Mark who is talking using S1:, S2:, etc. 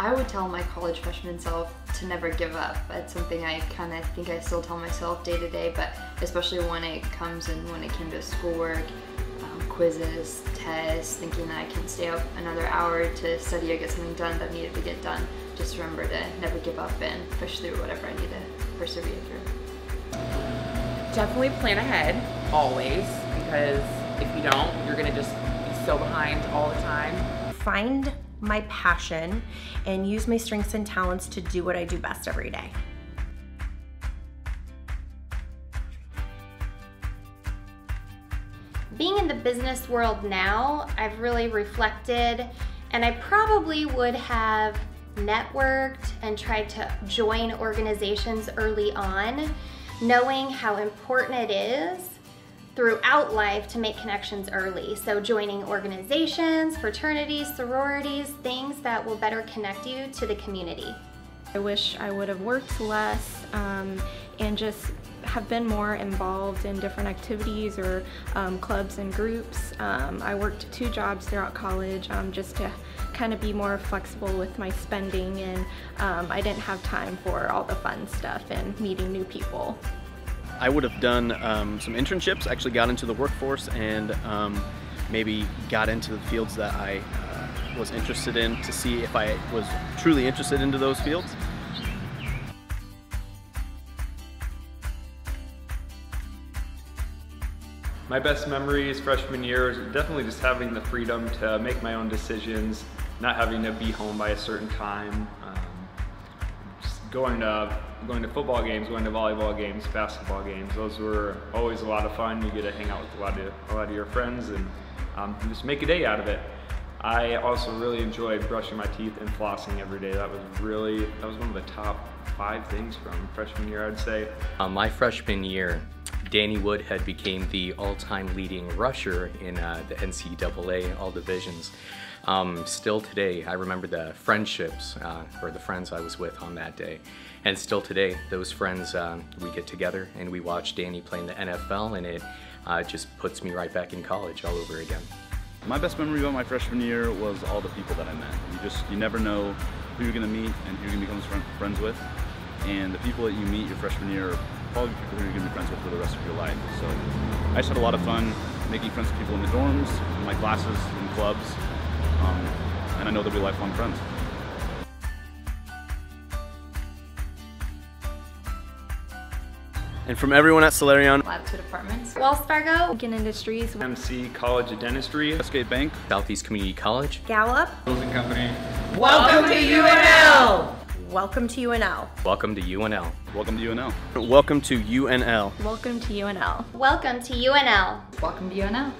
S1: I would tell my college freshman self to never give up. That's something I kind of think I still tell myself day to day, but especially when it comes and when it came to schoolwork, um, quizzes, tests, thinking that I can stay up another hour to study or get something done that needed to get done. Just remember to never give up and push through whatever I need to persevere through.
S2: Definitely plan ahead, always, because if you don't, you're gonna just be so behind all the time.
S3: Find my passion and use my strengths and talents to do what I do best every day.
S4: Being in the business world now, I've really reflected and I probably would have networked and tried to join organizations early on, knowing how important it is throughout life to make connections early. So joining organizations, fraternities, sororities, things that will better connect you to the community.
S5: I wish I would have worked less um, and just have been more involved in different activities or um, clubs and groups. Um, I worked two jobs throughout college um, just to kind of be more flexible with my spending and um, I didn't have time for all the fun stuff and meeting new people.
S6: I would have done um, some internships, actually got into the workforce and um, maybe got into the fields that I uh, was interested in to see if I was truly interested into those fields.
S7: My best memories freshman year is definitely just having the freedom to make my own decisions, not having to be home by a certain time, um, going to going to football games, going to volleyball games, basketball games. Those were always a lot of fun. You get to hang out with a lot of a lot of your friends and um, just make a day out of it. I also really enjoyed brushing my teeth and flossing every day. That was really that was one of the top five things from freshman year, I'd say.
S8: Uh, my freshman year, Danny Woodhead became the all-time leading rusher in uh, the NCAA all divisions. Um, still today, I remember the friendships uh, or the friends I was with on that day. And still today, those friends, um, we get together and we watch Danny play in the NFL and it uh, just puts me right back in college all over again.
S9: My best memory about my freshman year was all the people that I met. You just, you never know who you're gonna meet and who you're gonna become friends with. And the people that you meet your freshman year probably people who you're gonna be friends with for the rest of your life. So I just had a lot of fun making friends with people in the dorms, in my classes, in clubs, um, and I know they'll be lifelong friends.
S6: And from everyone at Celerion,
S1: Latitude Apartments,
S4: Wells Fargo,
S5: Lincoln Industries,
S7: MC College of Dentistry,
S9: Westgate Bank,
S8: Southeast Community College,
S3: Gallup,
S7: Closing Company.
S3: Welcome to UNL! Welcome to UNL.
S8: welcome to UNL.
S9: welcome to UNL.
S6: welcome to UNL.
S5: welcome to UNL.
S4: welcome to UNL.
S1: welcome to UNL.